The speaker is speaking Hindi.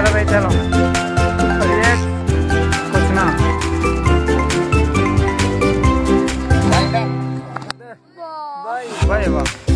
चलो भाई चलो। कुछ ना। भाई भाई वाह।